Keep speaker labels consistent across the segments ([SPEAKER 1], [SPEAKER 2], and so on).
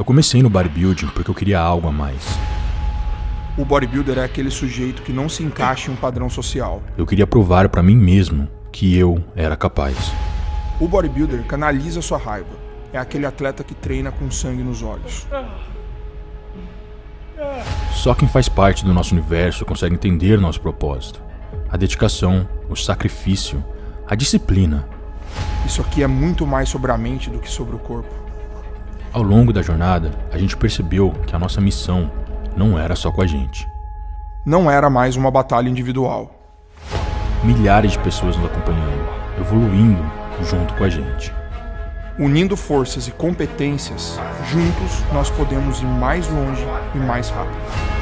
[SPEAKER 1] Eu comecei no bodybuilding porque eu queria algo a mais.
[SPEAKER 2] O bodybuilder é aquele sujeito que não se encaixa em um padrão social.
[SPEAKER 1] Eu queria provar para mim mesmo que eu era capaz.
[SPEAKER 2] O bodybuilder canaliza sua raiva. É aquele atleta que treina com sangue nos olhos.
[SPEAKER 1] Só quem faz parte do nosso universo consegue entender nosso propósito. A dedicação, o sacrifício, a disciplina.
[SPEAKER 2] Isso aqui é muito mais sobre a mente do que sobre o corpo.
[SPEAKER 1] Ao longo da jornada, a gente percebeu que a nossa missão não era só com a gente.
[SPEAKER 2] Não era mais uma batalha individual.
[SPEAKER 1] Milhares de pessoas nos acompanhando, evoluindo junto com a gente.
[SPEAKER 2] Unindo forças e competências, juntos nós podemos ir mais longe e mais rápido.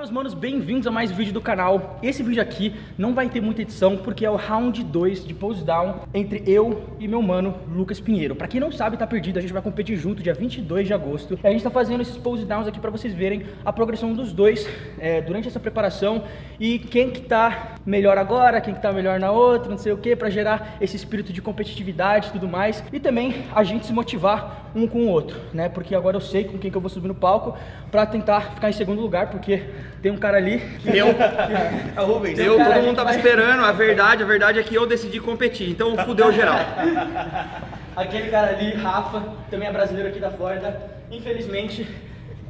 [SPEAKER 3] Meus manos, bem-vindos a mais um vídeo do canal. Esse vídeo aqui não vai ter muita edição porque é o round 2 de pose down entre eu e meu mano Lucas Pinheiro. Pra quem não sabe, tá perdido, a gente vai competir junto dia 22 de agosto. A gente tá fazendo esses pose downs aqui pra vocês verem a progressão dos dois é, durante essa preparação e quem que tá melhor agora, quem que tá melhor na outra, não sei o que, pra gerar esse espírito de competitividade e tudo mais. E também a gente se motivar um com o outro, né? Porque agora eu sei com quem que eu vou subir no palco pra tentar ficar em segundo lugar, porque tem um cara ali.
[SPEAKER 4] Eu.
[SPEAKER 3] É o Rubens.
[SPEAKER 4] Eu, todo mundo tava esperando. A verdade, a verdade é que eu decidi competir. Então fudeu geral.
[SPEAKER 3] Aquele cara ali, Rafa, também é brasileiro aqui da Flórida. Infelizmente,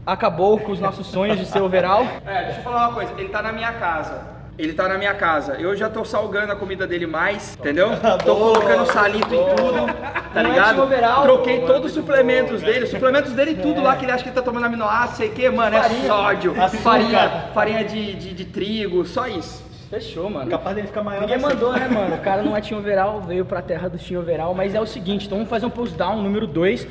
[SPEAKER 3] acabou com os nossos sonhos de ser overall.
[SPEAKER 4] É, deixa eu falar uma coisa. Ele tá na minha casa. Ele tá na minha casa. Eu já tô salgando a comida dele mais, entendeu? Tô colocando salito em tudo, tá
[SPEAKER 3] é
[SPEAKER 4] ligado? Troquei todos os suplementos dele, os suplementos dele tudo lá que ele acha que ele tá tomando aminoácido, sei o que, mano, é sódio, farinha, farinha de, de, de trigo, só isso.
[SPEAKER 3] Fechou, mano.
[SPEAKER 5] Capaz dele ficar maior
[SPEAKER 3] Ninguém
[SPEAKER 5] ser.
[SPEAKER 3] mandou, né, mano? O cara não é Team Overall, veio pra terra do Team Overall, mas é o seguinte, então vamos fazer um post down número 2.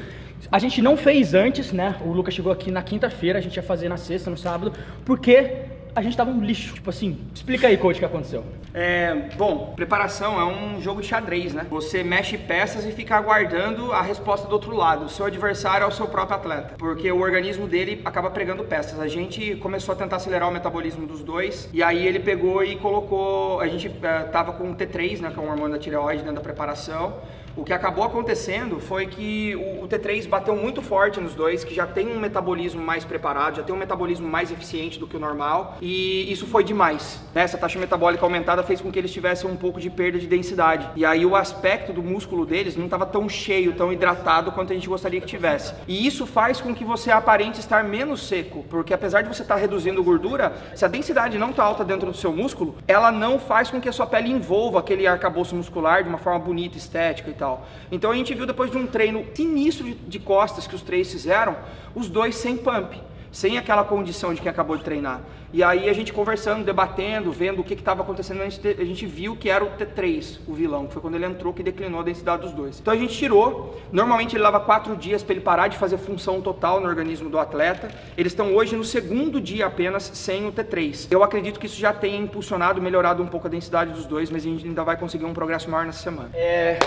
[SPEAKER 3] A gente não fez antes, né? O Lucas chegou aqui na quinta-feira, a gente ia fazer na sexta, no sábado, porque a gente tava um lixo. Tipo assim, explica aí, coach, o que aconteceu.
[SPEAKER 4] É, bom, preparação é um jogo de xadrez, né? Você mexe peças e fica aguardando a resposta do outro lado. O seu adversário é o seu próprio atleta, porque o organismo dele acaba pregando peças. A gente começou a tentar acelerar o metabolismo dos dois, e aí ele pegou e colocou. A gente é, tava com o T3, né, que é um hormônio da tireoide dentro da preparação. O que acabou acontecendo foi que o o T3 bateu muito forte nos dois, que já tem um metabolismo mais preparado, já tem um metabolismo mais eficiente do que o normal, e isso foi demais. né? Essa taxa metabólica aumentada fez com que eles tivessem um pouco de perda de densidade. E aí o aspecto do músculo deles não estava tão cheio, tão hidratado quanto a gente gostaria que tivesse. E isso faz com que você aparente estar menos seco, porque apesar de você estar reduzindo gordura, se a densidade não está alta dentro do seu músculo, ela não faz com que a sua pele envolva aquele arcabouço muscular de uma forma bonita, estética e tal. Então a gente viu depois de um treino sinistro de, de costas que os três fizeram, os dois sem pump, sem aquela condição de quem acabou de treinar. E aí a gente conversando, debatendo, vendo o que estava acontecendo, a gente, a gente viu que era o T3, o vilão, que foi quando ele entrou que declinou a densidade dos dois. Então a gente tirou, normalmente ele leva quatro dias para ele parar de fazer função total no organismo do atleta. Eles estão hoje no segundo dia apenas sem o T3. Eu acredito que isso já tenha impulsionado, melhorado um pouco a densidade dos dois, mas a gente ainda vai conseguir um progresso maior nessa semana.
[SPEAKER 3] É.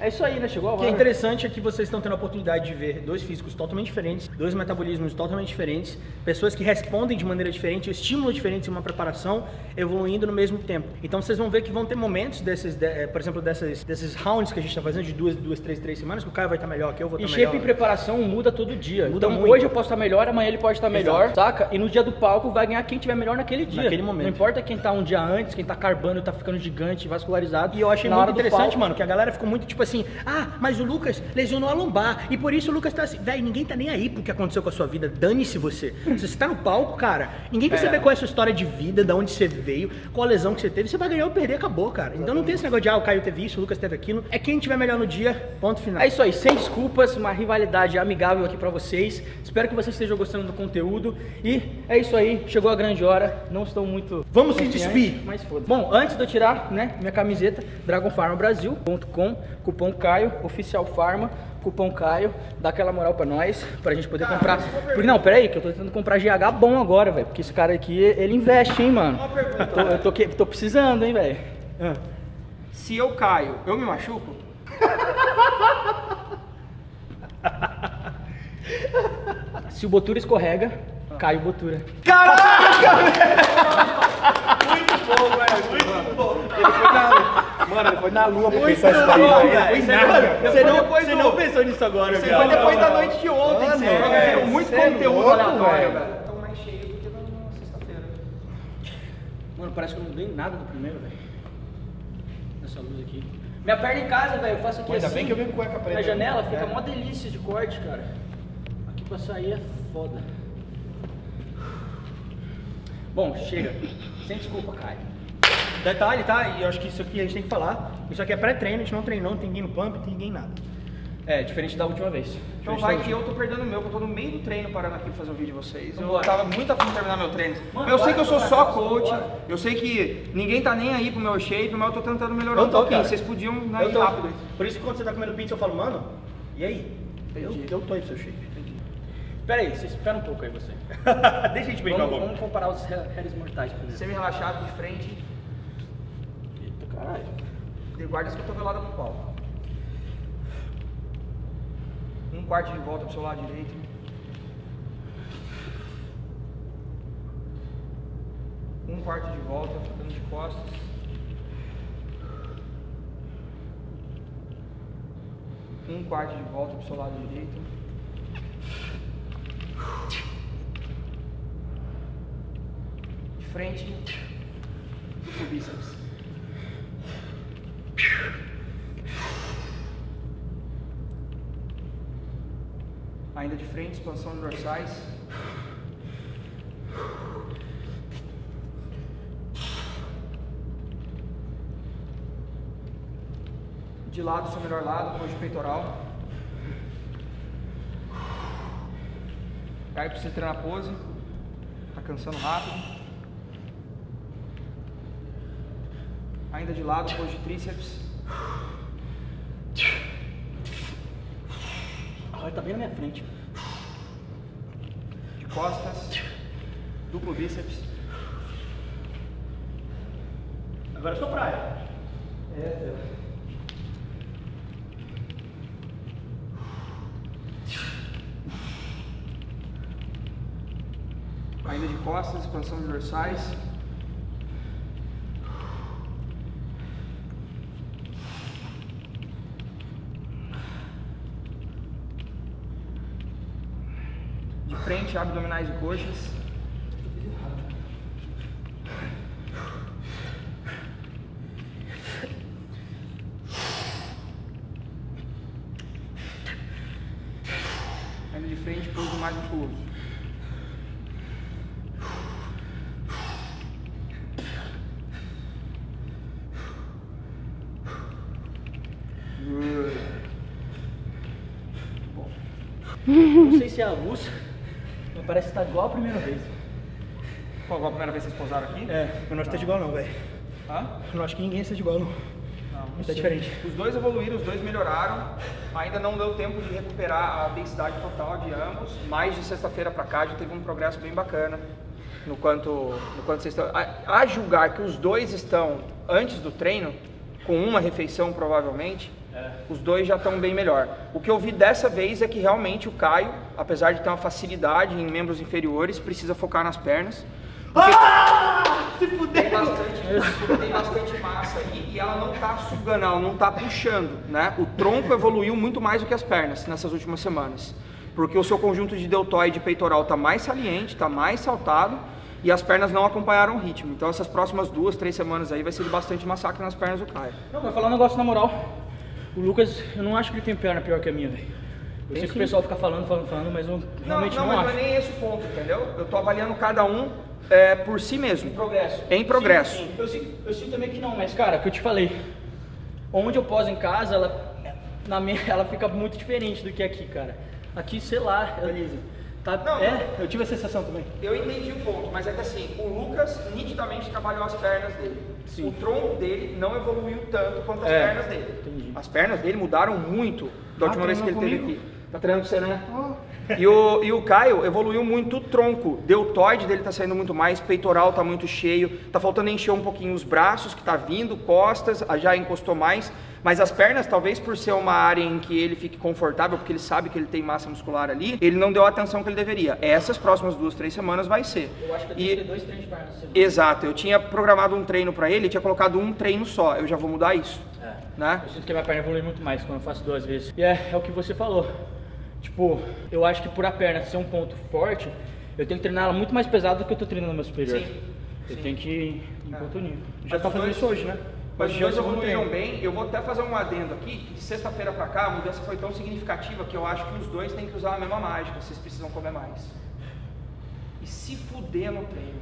[SPEAKER 3] É isso aí, né? Chegou a
[SPEAKER 5] O que é
[SPEAKER 3] hora.
[SPEAKER 5] interessante é que vocês estão tendo a oportunidade de ver dois físicos totalmente diferentes, dois metabolismos totalmente diferentes, pessoas que respondem de maneira diferente, estímulos diferentes em uma preparação, evoluindo no mesmo tempo. Então vocês vão ver que vão ter momentos desses, de- eh, por exemplo, dessas, desses rounds que a gente está fazendo de duas, duas, três, três semanas, que o cara vai estar melhor, que eu vou
[SPEAKER 3] E
[SPEAKER 5] estar
[SPEAKER 3] shape
[SPEAKER 5] melhor.
[SPEAKER 3] e preparação muda todo dia.
[SPEAKER 5] Muda
[SPEAKER 3] então
[SPEAKER 5] muito.
[SPEAKER 3] hoje eu posso estar melhor, amanhã ele pode estar melhor, saca? E no dia do palco vai ganhar quem tiver melhor naquele dia.
[SPEAKER 5] Naquele momento.
[SPEAKER 3] Não importa quem tá um dia antes, quem tá carbando, tá ficando gigante, vascularizado.
[SPEAKER 5] E eu achei muito
[SPEAKER 3] hora
[SPEAKER 5] interessante,
[SPEAKER 3] palco-
[SPEAKER 5] mano, que a galera ficou muito tipo assim: ah, mas o Lucas lesionou a lombar e por isso o Lucas tá assim. Véi, ninguém tá nem aí pro que aconteceu com a sua vida. Dane-se você. Se você tá no palco, cara, ninguém quer saber qual é a sua história de vida, de onde você veio, qual a lesão que você teve. Você vai ganhar ou perder, acabou, cara. Então não tem esse negócio de, ah, o Caio teve isso, o Lucas teve aquilo. É quem tiver melhor no dia, ponto final.
[SPEAKER 3] É isso aí, sem desculpas, uma rivalidade amigável aqui pra vocês. Espero que vocês estejam gostando do conteúdo. E é isso aí, chegou a grande hora. Não estou muito.
[SPEAKER 5] Vamos se despir.
[SPEAKER 3] Mas foda. Bom, antes de eu tirar, né, minha camiseta, dragonfarmabrasil.com, cupom Caio, oficial Farma. Cupom Caio, dá aquela moral pra nós, pra gente poder comprar. Porque não, pera aí, que eu tô tentando comprar GH bom agora, velho. Porque esse cara aqui, ele investe, hein, mano. Eu tô, eu tô, tô precisando, hein, velho.
[SPEAKER 4] Se eu caio, eu me machuco?
[SPEAKER 3] Se o Botura escorrega, cai o Botura.
[SPEAKER 4] Ele foi na,
[SPEAKER 5] Mano, ele foi na lua pra pensar isso daí, velho.
[SPEAKER 3] velho. Isso é.
[SPEAKER 5] Você não, você não pensou nisso agora,
[SPEAKER 4] Isso aí
[SPEAKER 5] viado.
[SPEAKER 4] foi depois da noite de ontem,
[SPEAKER 5] Mano, é,
[SPEAKER 4] você viu muito
[SPEAKER 5] é
[SPEAKER 4] conteúdo
[SPEAKER 5] louco,
[SPEAKER 4] aleatório,
[SPEAKER 5] velho.
[SPEAKER 4] velho. Estão mais cheios do que na sexta-feira.
[SPEAKER 3] Mano, parece que eu não dei nada do primeiro, velho. Nessa luz aqui. Minha perna em casa, velho, eu faço aqui
[SPEAKER 5] Ainda
[SPEAKER 3] assim.
[SPEAKER 5] bem que eu venho com cueca preta.
[SPEAKER 3] Na janela fica
[SPEAKER 5] É.
[SPEAKER 3] mó delícia de corte, cara. Aqui pra sair é foda. Bom, chega. Sem desculpa, Caio.
[SPEAKER 5] Detalhe, tá? E eu acho que isso aqui a gente tem que falar. Isso aqui é pré-treino, a gente não treinou, não tem ninguém no pump, não tem ninguém nada.
[SPEAKER 3] É, diferente da última vez.
[SPEAKER 4] Então vai que eu tô perdendo o meu, que eu tô no meio do treino parando aqui pra fazer o vídeo de vocês. Eu
[SPEAKER 3] Vambora.
[SPEAKER 4] tava muito afim de terminar meu treino.
[SPEAKER 3] Mano,
[SPEAKER 4] eu sei que eu sou só coach, eu sei que ninguém tá nem aí pro meu shape, mas eu tô tentando melhorar
[SPEAKER 5] Eu
[SPEAKER 4] um
[SPEAKER 5] tô,
[SPEAKER 4] pouquinho.
[SPEAKER 5] cara.
[SPEAKER 4] Vocês podiam né,
[SPEAKER 5] Eu
[SPEAKER 4] ir
[SPEAKER 5] tô.
[SPEAKER 4] rápido.
[SPEAKER 5] Por isso que quando você tá comendo pizza, eu falo, mano, e aí? Eu, eu tô aí pro seu shape.
[SPEAKER 3] Pera aí, vocês esperam um pouco aí, você.
[SPEAKER 5] Deixa a gente brincar um
[SPEAKER 3] Vamos,
[SPEAKER 5] pouco.
[SPEAKER 3] vamos comparar os réis mortais primeiro.
[SPEAKER 4] Semi-relaxado de frente,
[SPEAKER 3] caralho.
[SPEAKER 4] e guarda as cotoveladas no pau. Um quarto de volta pro seu lado direito. Um quarto de volta, ficando de costas. Um quarto de volta pro seu lado direito. De frente, duplo bíceps. Ainda de frente, expansão de dorsais. De lado, seu melhor lado, depois de peitoral. Cai pra você treinar a pose. Tá cansando rápido. Ainda de lado, depois de tríceps.
[SPEAKER 3] Olha, tá bem na minha frente.
[SPEAKER 4] de costas, duplo bíceps.
[SPEAKER 5] Agora é sua praia.
[SPEAKER 4] É, Ainda de costas, expansão de dorsais. Frente, abdominais e coxas. Ainda de frente, pouso mais musculoso.
[SPEAKER 3] Não sei se é a luz, mas parece que tá igual a primeira vez.
[SPEAKER 4] Qual qual a primeira vez que vocês pousaram aqui?
[SPEAKER 5] É, eu não acho que tá igual não, velho.
[SPEAKER 4] Hã?
[SPEAKER 5] Eu não acho que ninguém esteja igual não.
[SPEAKER 4] Não, não
[SPEAKER 5] Tá diferente.
[SPEAKER 4] Os dois evoluíram, os dois melhoraram. Ainda não deu tempo de recuperar a densidade total de ambos, mas de sexta-feira para cá já teve um progresso bem bacana. No quanto, no quanto vocês estão. A, a julgar que os dois estão antes do treino, com uma refeição provavelmente, os dois já estão bem melhor. O que eu vi dessa vez é que realmente o Caio, apesar de ter uma facilidade em membros inferiores, precisa focar nas pernas. Porque
[SPEAKER 5] Se fuder!
[SPEAKER 4] tem bastante, tem bastante massa aí e ela não tá sugando, ela não tá puxando, né? O tronco evoluiu muito mais do que as pernas nessas últimas semanas. Porque o seu conjunto de deltoide e peitoral tá mais saliente, tá mais saltado e as pernas não acompanharam o ritmo. Então essas próximas duas, três semanas aí vai ser de bastante massacre nas pernas do Caio.
[SPEAKER 3] Não, mas falar um negócio na moral. O Lucas, eu não acho que ele tem perna pior que a minha, velho. Eu sei que o pessoal fica falando, falando, falando, mas eu
[SPEAKER 4] Não,
[SPEAKER 3] realmente
[SPEAKER 4] não,
[SPEAKER 3] não,
[SPEAKER 4] mas não
[SPEAKER 3] acho.
[SPEAKER 4] é nem esse o ponto, entendeu? Eu tô avaliando cada um é, por si mesmo.
[SPEAKER 3] Progresso.
[SPEAKER 4] Em progresso.
[SPEAKER 3] Sim, sim. Eu, sinto, eu sinto também que não, mas cara, o que eu te falei. Onde eu poso em casa, ela, na minha, ela fica muito diferente do que aqui, cara. Aqui, sei lá, ela, tá,
[SPEAKER 4] Não,
[SPEAKER 3] é, eu tive a sensação também.
[SPEAKER 4] Eu entendi o ponto, mas é que assim, o Lucas nitidamente trabalhou as pernas dele.
[SPEAKER 3] Sim.
[SPEAKER 4] O tronco dele não evoluiu tanto quanto as
[SPEAKER 3] É,
[SPEAKER 4] pernas dele.
[SPEAKER 3] entendi.
[SPEAKER 4] As pernas dele mudaram muito da última
[SPEAKER 5] Ah,
[SPEAKER 4] vez que ele
[SPEAKER 5] comigo?
[SPEAKER 4] aqui. Tá treinando com você, né? E o, e o Caio evoluiu muito o tronco. Deltoide dele tá saindo muito mais, peitoral tá muito cheio. Tá faltando encher um pouquinho os braços, que tá vindo, costas, já encostou mais. Mas as pernas, talvez por ser uma área em que ele fique confortável, porque ele sabe que ele tem massa muscular ali, ele não deu a atenção que ele deveria. Essas próximas duas, três semanas vai ser.
[SPEAKER 3] Eu acho que eu
[SPEAKER 4] E-
[SPEAKER 3] tenho que ter dois treinos de perna na semana.
[SPEAKER 4] Exato, eu tinha programado um treino pra ele, tinha colocado um treino só. Eu já vou mudar isso.
[SPEAKER 3] É.
[SPEAKER 4] Né?
[SPEAKER 3] Eu sinto que a minha perna evolui muito mais quando eu faço duas vezes. E é, é o que você falou. Tipo, eu acho que por a perna ser um ponto forte, eu tenho que treinar ela muito mais pesado do que eu tô treinando no meu superior.
[SPEAKER 4] Sim,
[SPEAKER 3] Eu
[SPEAKER 4] sim.
[SPEAKER 3] tenho que ir em ponto nível.
[SPEAKER 5] Já
[SPEAKER 4] Mas
[SPEAKER 5] tá fazendo
[SPEAKER 4] dois-
[SPEAKER 5] isso hoje, né?
[SPEAKER 4] Mas os dois evoluíram bem. Eu vou até fazer um adendo aqui, que de sexta-feira pra cá a mudança foi tão significativa que eu acho que os dois têm que usar a mesma mágica, vocês precisam comer mais. E se fuder no treino.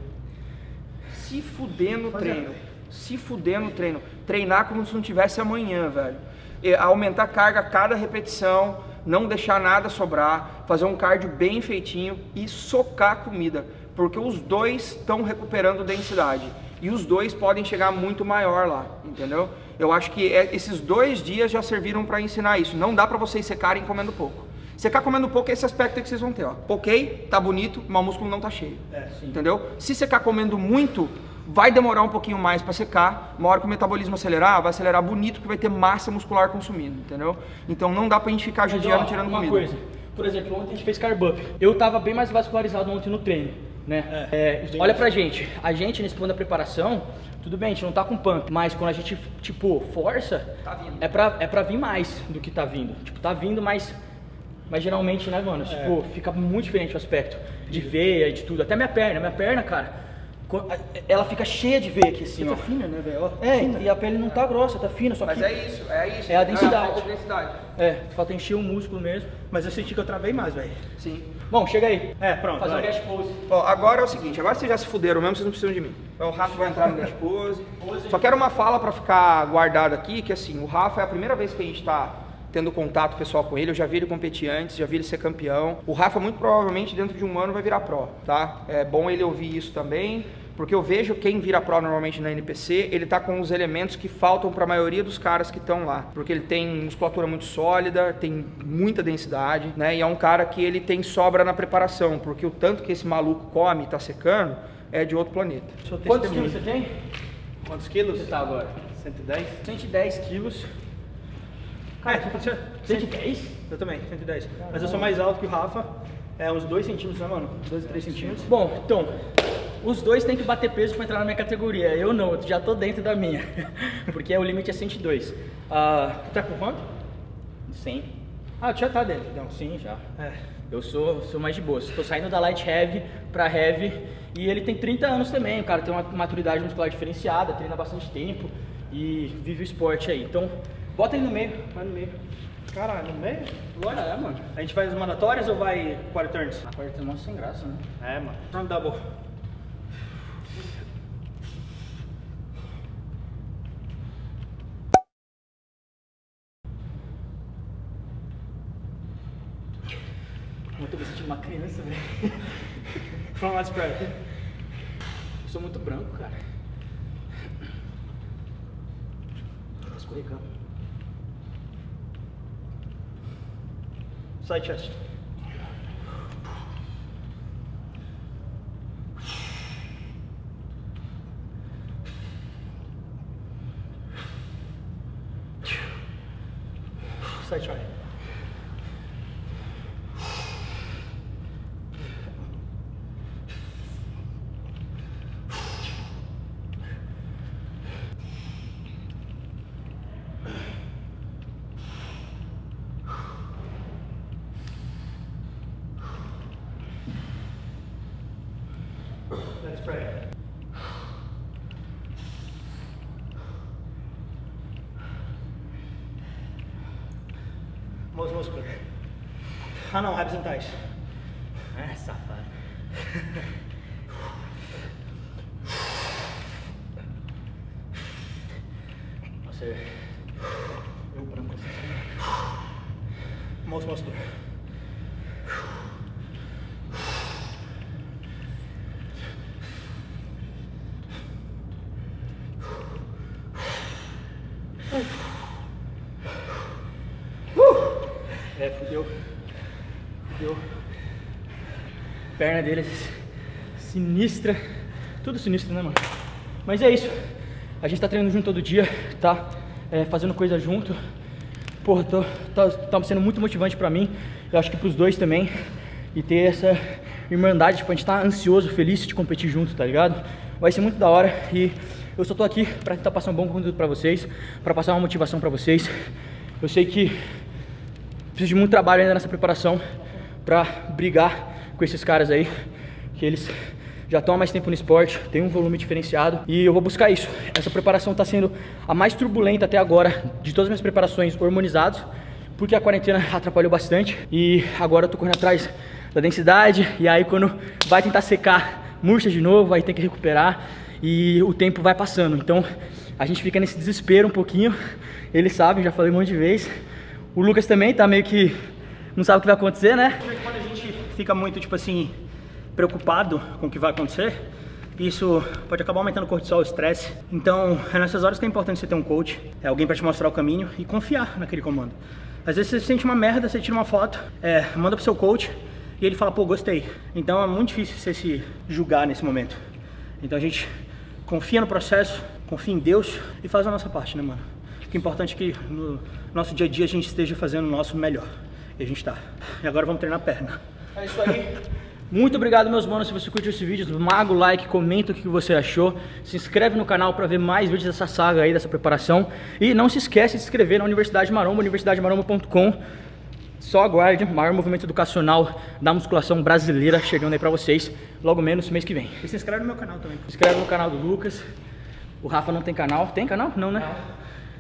[SPEAKER 4] Se fuder no treino. Se fuder no treino. Treinar como se não tivesse amanhã, velho. E aumentar a carga a cada repetição, não deixar nada sobrar, fazer um cardio bem feitinho e socar a comida. Porque os dois estão recuperando densidade. E os dois podem chegar muito maior lá, entendeu? Eu acho que é- esses dois dias já serviram para ensinar isso. Não dá para vocês secarem comendo pouco. Secar comendo pouco é esse aspecto que vocês vão ter, ó. Poquei, tá bonito, mas o músculo não tá cheio. entendeu? Se secar comendo muito, vai demorar um pouquinho mais para secar. Uma hora que o metabolismo acelerar, vai acelerar bonito, porque vai ter massa muscular consumindo, entendeu? Então não dá pra gente ficar judiando tirando
[SPEAKER 3] uma
[SPEAKER 4] comida.
[SPEAKER 3] coisa, por exemplo, ontem a gente fez carb up. Eu tava bem mais vascularizado ontem no treino, né? É, olha pra gente, a gente nesse plano da preparação, tudo bem, a gente não tá com pump, mas quando a gente, tipo, força,
[SPEAKER 4] Tá
[SPEAKER 3] é pra, é pra vir mais do que tá vindo. Tipo, tá vindo, mas, mas geralmente, né, mano? Tipo, fica muito diferente o aspecto de veia e de tudo. Até minha perna, minha perna, cara, ela fica cheia de veia aqui assim, ó.
[SPEAKER 5] Tá fina, né, velho? Ó,
[SPEAKER 3] É,
[SPEAKER 5] fina.
[SPEAKER 3] e a pele não tá grossa, tá fina, só
[SPEAKER 4] Mas
[SPEAKER 3] que...
[SPEAKER 4] é isso, é isso.
[SPEAKER 3] É a densidade.
[SPEAKER 4] falta de densidade.
[SPEAKER 3] É, falta encher o músculo mesmo.
[SPEAKER 5] Mas eu senti que eu travei mais, velho.
[SPEAKER 4] Sim.
[SPEAKER 3] Bom, chega aí.
[SPEAKER 5] É, pronto,
[SPEAKER 3] Fazer um
[SPEAKER 5] vai.
[SPEAKER 3] guest pose.
[SPEAKER 4] Ó, agora é o seguinte, agora vocês já se fuderam mesmo, vocês não precisam de mim. Então, o Rafa vai entrar no Dash Pose. Só quero uma fala pra ficar guardada aqui, que assim, o Rafa é a primeira vez que a gente tá tendo contato pessoal com ele, eu já vi ele competir antes, já vi ele ser campeão. O Rafa muito provavelmente dentro de um ano vai virar pro, tá? É bom ele ouvir isso também, porque eu vejo quem vira pro normalmente na NPC, ele tá com os elementos que faltam para a maioria dos caras que estão lá, porque ele tem musculatura muito sólida, tem muita densidade, né? E é um cara que ele tem sobra na preparação, porque o tanto que esse maluco come e tá secando é de outro planeta.
[SPEAKER 3] Quantos quilos você tem?
[SPEAKER 5] Quantos quilos?
[SPEAKER 3] Você tá agora?
[SPEAKER 5] 110?
[SPEAKER 3] 110 quilos.
[SPEAKER 5] Cara, você...
[SPEAKER 3] 110?
[SPEAKER 5] Eu também, 110. Mas eu sou mais alto que o Rafa. É uns 2 centímetros, né, mano? 2 3 centímetros.
[SPEAKER 3] Bom, então, os dois têm que bater peso pra entrar na minha categoria. Eu não, eu já tô dentro da minha. Porque o limite é 102. Ah,
[SPEAKER 5] Tu tá com quanto?
[SPEAKER 3] 100. Ah, tu já tá dentro, então. Sim, já.
[SPEAKER 5] É.
[SPEAKER 3] Eu sou, sou mais de boa. Tô saindo da light heavy pra heavy. E ele tem 30 anos também. O cara tem uma maturidade muscular diferenciada, treina bastante tempo e vive o esporte aí. Então, bota ele no meio, vai no meio.
[SPEAKER 5] Caralho, no meio?
[SPEAKER 3] Lógico, é, mano.
[SPEAKER 5] A gente faz as mandatórias ou vai quarter turns?
[SPEAKER 3] A quarta mão sem graça, né?
[SPEAKER 5] É, mano. Turn double.
[SPEAKER 3] Eu tô me sentindo uma criança, velho.
[SPEAKER 5] Front lat spread.
[SPEAKER 3] Eu sou muito branco, cara. Tô escorregando.
[SPEAKER 5] Side chest. Muscular. Ah não, and thighs.
[SPEAKER 3] Ah, safado. Nossa, eu eu branco assim.
[SPEAKER 5] Most muscular.
[SPEAKER 3] É, fudeu. Deu. Perna dele sinistra. Tudo sinistro, né, mano? Mas é isso. A gente tá treinando junto todo dia, tá? É, fazendo coisa junto. Porra, tô, tá, tá sendo muito motivante pra mim. Eu acho que pros dois também. E ter essa irmandade, tipo, a gente tá ansioso, feliz de competir junto, tá ligado? Vai ser muito da hora e eu só tô aqui pra tentar passar um bom conteúdo pra vocês, pra passar uma motivação pra vocês. Eu sei que preciso de muito trabalho ainda nessa preparação pra brigar com esses caras aí, que eles já estão há mais tempo no esporte, tem um volume diferenciado e eu vou buscar isso. Essa preparação está sendo a mais turbulenta até agora de todas as minhas preparações hormonizadas, porque a quarentena atrapalhou bastante e agora eu tô correndo atrás da densidade e aí quando vai tentar secar, murcha de novo, vai ter que recuperar e o tempo vai passando. Então a gente fica nesse desespero um pouquinho. Eles sabem, já falei um monte de vezes. O Lucas também tá meio que não sabe o que vai acontecer, né?
[SPEAKER 5] Fica muito, tipo assim, preocupado com o que vai acontecer, isso pode acabar aumentando o cortisol, o estresse. Então, é nessas horas que é importante você ter um coach, é alguém para te mostrar o caminho e confiar naquele comando. Às vezes você sente uma merda, você tira uma foto, é, manda pro seu coach e ele fala, pô, gostei. Então é muito difícil você se julgar nesse momento. Então a gente confia no processo, confia em Deus e faz a nossa parte, né, mano? O importante é que no nosso dia a dia a gente esteja fazendo o nosso melhor. E a gente tá. E agora vamos treinar a perna.
[SPEAKER 3] É isso aí. Muito obrigado, meus manos. Se você curtiu esse vídeo, maga o like, comenta o que você achou. Se inscreve no canal para ver mais vídeos dessa saga aí, dessa preparação. E não se esquece de se inscrever na Universidade Maromba, universidademaromba.com. Só aguarde o maior movimento educacional da musculação brasileira chegando aí pra vocês, logo menos mês que vem.
[SPEAKER 5] E se inscreve no meu canal também.
[SPEAKER 3] Se inscreve no canal do Lucas. O Rafa não tem canal. Tem canal? Não, né?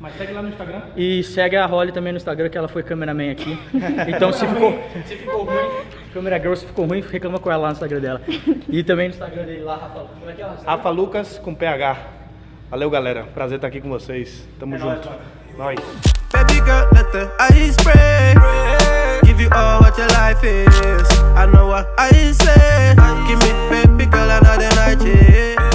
[SPEAKER 5] Mas segue lá no Instagram.
[SPEAKER 3] E segue a Holly também no Instagram, que ela foi cameraman aqui. Então se ficou, se ficou ruim, câmera girl, se ficou ruim, reclama com ela lá no Instagram dela. E também no Instagram dele lá, Rafa. Como é que é? Rafa?
[SPEAKER 6] Rafa Lucas com PH. Valeu, galera. Prazer estar aqui com vocês. Tamo
[SPEAKER 3] É nóis,
[SPEAKER 6] junto. Nós.
[SPEAKER 7] Baby girl, let the ice spray. Give you all what your life is. I know what I say. Give me, baby girl, another night, yeah.